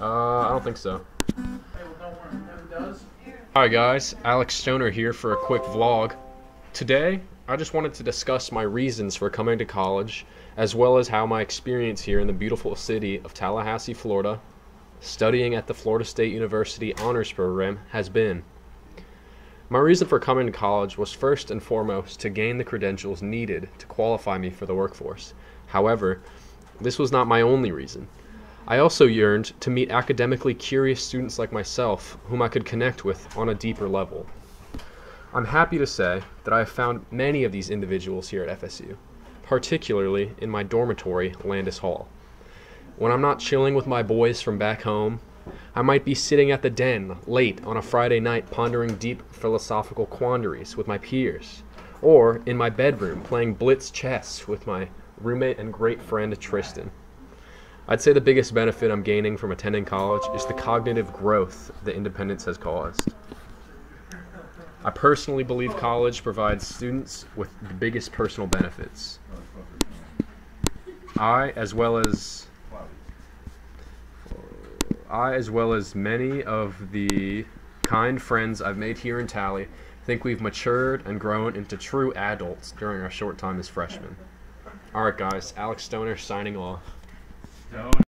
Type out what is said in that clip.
Uh, I don't think so. Hi guys, Alex Stoner here for a quick vlog. Today, I just wanted to discuss my reasons for coming to college, as well as how my experience here in the beautiful city of Tallahassee, Florida, studying at the Florida State University Honors Program, has been. My reason for coming to college was first and foremost to gain the credentials needed to qualify me for the workforce. However, this was not my only reason. I also yearned to meet academically curious students like myself whom I could connect with on a deeper level. I'm happy to say that I have found many of these individuals here at FSU, particularly in my dormitory, Landis Hall. When I'm not chilling with my boys from back home, I might be sitting at the den late on a Friday night pondering deep philosophical quandaries with my peers, or in my bedroom playing blitz chess with my roommate and great friend Tristan. I'd say the biggest benefit I'm gaining from attending college is the cognitive growth that independence has caused. I personally believe college provides students with the biggest personal benefits. I, as well as I, as well as many of the kind friends I've made here in Tally, think we've matured and grown into true adults during our short time as freshmen. All right, guys, Alex Stoner signing off. Don't.